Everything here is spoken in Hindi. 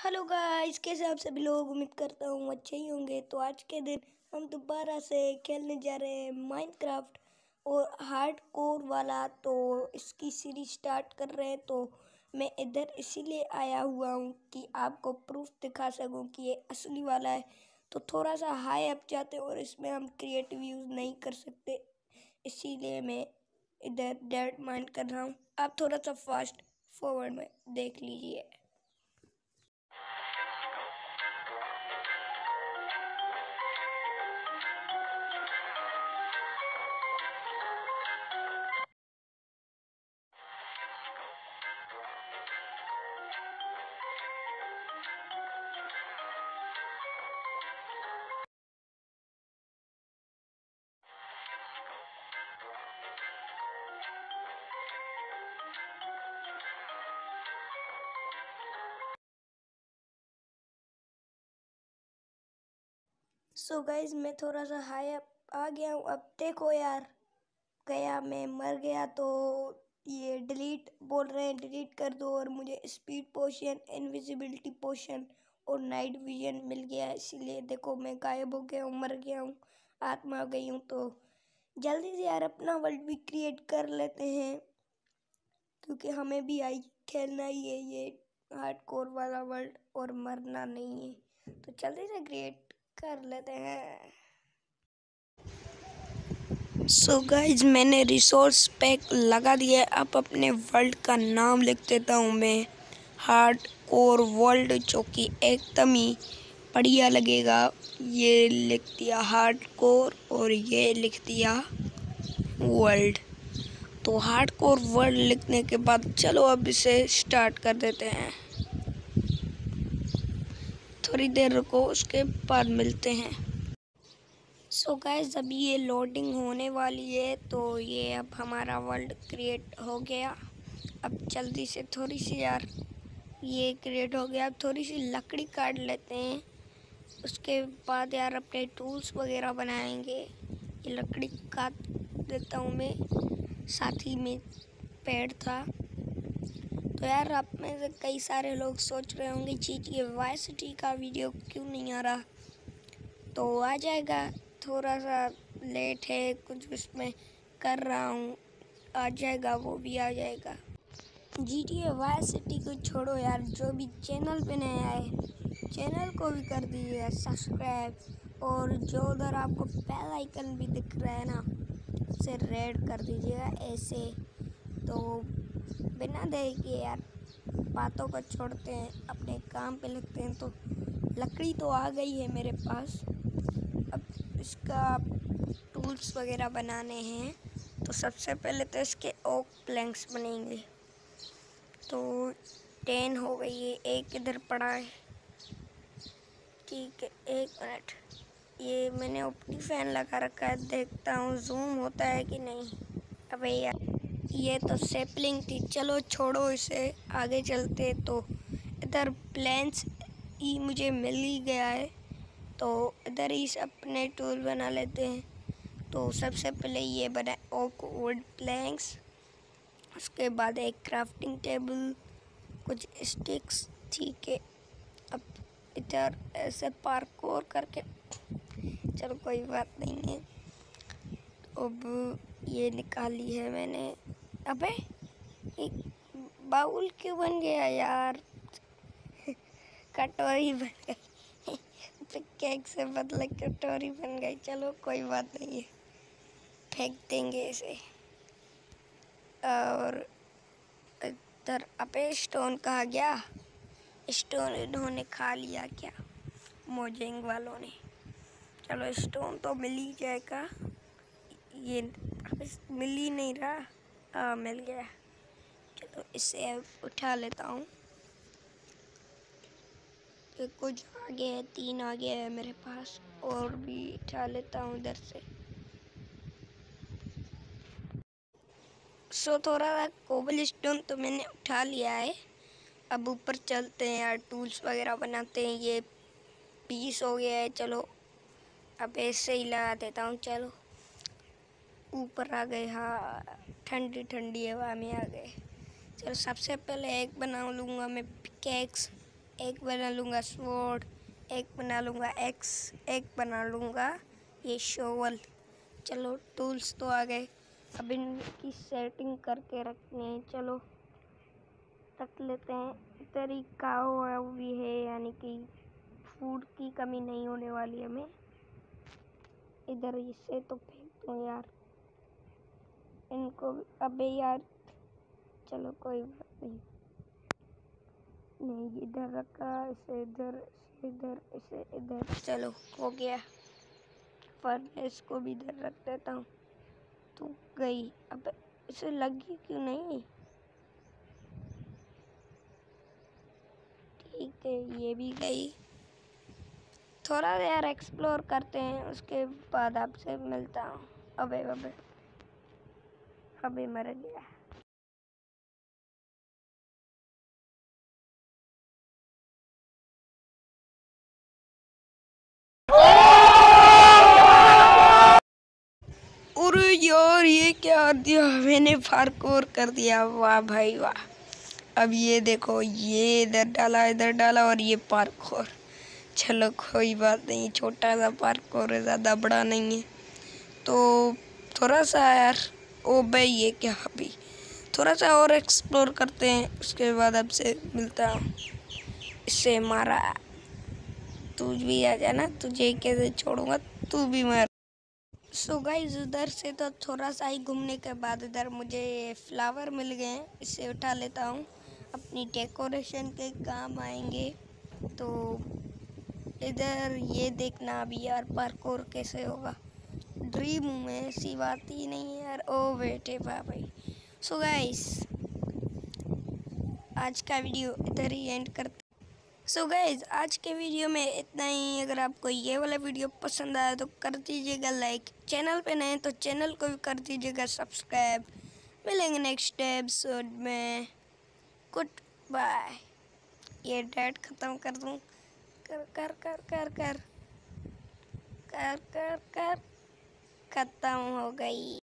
हेलो गाइस, कैसे आप सभी लोग? उम्मीद करता हूँ अच्छे ही होंगे। तो आज के दिन हम दोबारा से खेलने जा रहे हैं माइनक्राफ्ट और हार्ड कोर वाला। तो इसकी सीरीज़ स्टार्ट कर रहे हैं। तो मैं इधर इसीलिए आया हुआ हूँ कि आपको प्रूफ दिखा सकूँ कि ये असली वाला है। तो थोड़ा सा हाई अप जाते और इसमें हम क्रिएटिव यूज़ नहीं कर सकते। इसीलिए मैं इधर डेड माइंड कर रहा हूँ। आप थोड़ा सा फास्ट फॉरवर्ड में देख लीजिए। सो so गाइज़ मैं थोड़ा सा हाई आ गया हूँ। अब देखो यार, गया मैं, मर गया तो ये डिलीट बोल रहे हैं डिलीट कर दो और मुझे स्पीड पोशन इनविजिबिलिटी पोशन और नाइट विजन मिल गया इसीलिए देखो मैं गायब हो गया हूँ, मर गया हूँ, आत्मा गई हूँ। तो जल्दी से यार अपना वर्ल्ड भी क्रिएट कर लेते हैं, क्योंकि हमें भी आई, खेलना ही है ये हार्ड कोर वाला वर्ल्ड और मरना नहीं है। तो जल्दी से क्रिएट कर लेते हैं। सो so गाइज़ मैंने रिसोर्स पैक लगा दिया अब अपने वर्ल्ड का नाम लिख देता हूँ मैं। हार्ड कोर वर्ल्ड जो कि एकदम ही बढ़िया लगेगा। ये लिख दिया हार्ड कोर और ये लिख दिया वर्ल्ड तो हार्ड कोर वर्ल्ड लिखने के बाद चलो अब इसे स्टार्ट कर देते हैं। थोड़ी देर रुको, उसके बाद मिलते हैं। सो so अभी ये लोडिंग होने वाली है तो ये अब हमारा वर्ल्ड क्रिएट हो गया। अब जल्दी से थोड़ी सी यार ये क्रिएट हो गया। अब थोड़ी सी लकड़ी काट लेते हैं। उसके बाद यार अपने टूल्स वगैरह बनाएँगे। ये लकड़ी काट देता हूँ मैं। साथ ही में पेड़ था। तो यार, आप में से कई सारे लोग सोच रहे होंगे जी ये वाई सिटी का वीडियो क्यों नहीं आ रहा? तो आ जाएगा। थोड़ा सा लेट है, कुछ उसमें कर रहा हूँ। आ जाएगा, वो भी आ जाएगा। G T A Vice City को छोड़ो यार, जो भी चैनल पे नया आए चैनल को भी कर दीजिए सब्सक्राइब और जो उधर आपको बेल आइकन भी दिख रहा है ना, उसे रेड कर दीजिएगा ऐसे। तो बिना देर के यार, बातों को छोड़ते हैं, अपने काम पे लगते हैं तो लकड़ी तो आ गई है मेरे पास। अब इसका टूल्स वगैरह बनाने हैं तो सबसे पहले तो इसके ओक प्लैंक्स बनेंगे। तो टेन हो गई है, एक इधर पड़ा है। ठीक है, एक मिनट। ये मैंने ओपनी फ़ैन लगा रखा है, देखता हूँ जूम होता है कि नहीं। अबे यार। ये तो सेपलिंग थी। चलो छोड़ो इसे, आगे चलते तो। इधर प्लेन्स ही मुझे मिल ही गया है। तो इधर ही अपने टूल बना लेते हैं। तो सबसे पहले ये बना ओक वुड प्लैंक्स उसके बाद एक क्राफ्टिंग टेबल कुछ स्टिक्स ठीक है। अब इधर ऐसे पार्कोर करके, चलो कोई बात नहीं है। अब ये निकाली है मैंने। अबे, एक बाउल क्यों बन गया यार? कटोरी बन गई। केक से बदले कटोरी बन गई। चलो, कोई बात नहीं है। फेंक देंगे इसे। और इधर अबे स्टोन कहा गया? स्टोन इन्होंने खा लिया क्या? मोजेंग वालों ने। चलो स्टोन तो मिल ही जाएगा। ये मिल ही नहीं रहा। हाँ मिल गया चलो इसे उठा लेता हूँ। कुछ आगे है, तीन आगे है मेरे पास, और भी उठा लेता हूँ इधर से। सो थोड़ा सा कोबल स्टोन तो मैंने उठा लिया है। अब ऊपर चलते हैं यार, टूल्स वगैरह बनाते हैं। ये पीस हो गया है, चलो। अब ऐसे ही लगा देता हूँ, चलो। ऊपर आ गए हाँ ठंडी ठंडी हवा में आ गए। चलो, सबसे पहले एक बना लूँगा मैं पिकेक्स एक बना लूँगा स्वॉर्ड एक बना लूँगा एक्स एक बना लूँगा ये शोवल चलो टूल्स तो आ गए। अब इनकी सेटिंग करके रखनी है। चलो, रख लेते हैं। तरीका भी है, यानी कि फ़ूड की कमी नहीं होने वाली हमें। इधर इससे तो फेंक दो यार। इनको अबे यार, चलो कोई बात नहीं। नहीं, इधर रखा, इसे इधर इसे इधर इसे इधर। चलो, हो गया। फर्नेस को भी इधर रख देता हूँ। तो गई। अब इसे लगी क्यों नहीं? ठीक है, ये भी गई। थोड़ा यार एक्सप्लोर करते हैं, उसके बाद आपसे मिलता हूँ। अबे अबे। अबे मर गया यार ये क्या दिया? मैंने फारकोर कर दिया। वाह भाई वाह। अब ये देखो, ये इधर डाला इधर डाला और ये पार्कोर चलो कोई बात नहीं, छोटा सा पार्कोर है, ज़्यादा बड़ा नहीं है। तो थोड़ा सा यार ओ भाई, ये क्या अभी? थोड़ा सा और एक्सप्लोर करते हैं, उसके बाद आपसे मिलता हूँ। इससे मारा। तू भी आ जाना तुझे कैसे छोड़ूँगा? तू भी मर। सो so गाइज़ उधर से तो थोड़ा सा ही घूमने के बाद इधर मुझे फ्लावर मिल गए हैं, इसे उठा लेता हूँ। अपनी डेकोरेशन के काम आएँगे। तो इधर ये देखना अभी यार पार्कोर कैसे होगा। ड्रीम में ऐसी बात ही नहीं है यार। ओ बेटे भाई सो गाइस आज का वीडियो इधर ही एंड करते सो गाइज़ आज के वीडियो में इतना ही। अगर आपको ये वाला वीडियो पसंद आया तो कर दीजिएगा लाइक चैनल पे नए तो चैनल को भी कर दीजिएगा सब्सक्राइब मिलेंगे नेक्स्ट एपिसोड में। गुड बाय ये डेट ख़त्म कर दूँ। कर कर कर कर कर। कर कर कर। ख़त्म हो गई।